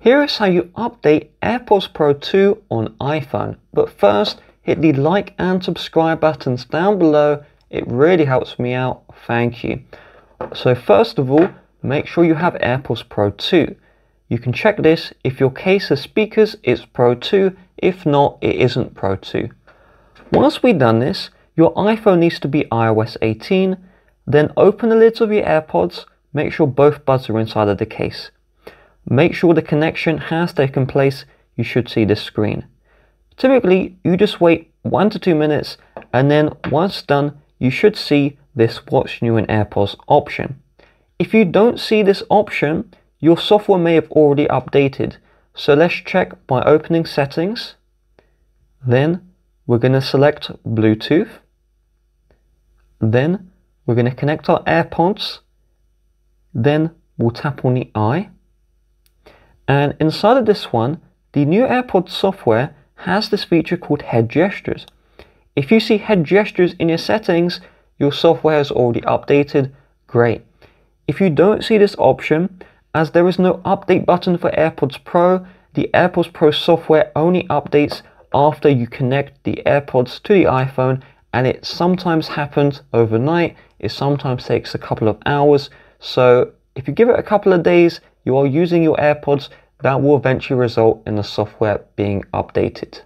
Here is how you update AirPods Pro 2 on iPhone. But first, hit the like and subscribe buttons down below. It really helps me out. Thank you. So first of all, make sure you have AirPods Pro 2. You can check this if your case has speakers, it's Pro 2. If not, it isn't Pro 2. Once we've done this, your iPhone needs to be iOS 18. Then open the lids of your AirPods. Make sure both buds are inside of the case. Make sure the connection has taken place. You should see this screen. Typically, you just wait one to two minutes and then once done, you should see this What's New in AirPods option. If you don't see this option, your software may have already updated. So let's check by opening settings. Then we're going to select Bluetooth. Then we're going to connect our AirPods. Then we'll tap on the eye. And inside of this one, the new AirPods software has this feature called head gestures. If you see head gestures in your settings, your software is already updated. Great. If you don't see this option, as there is no update button for AirPods Pro, the AirPods Pro software only updates after you connect the AirPods to the iPhone and it sometimes happens overnight. It sometimes takes a couple of hours. So if you give it a couple of days, you are using your AirPods, that will eventually result in the software being updated.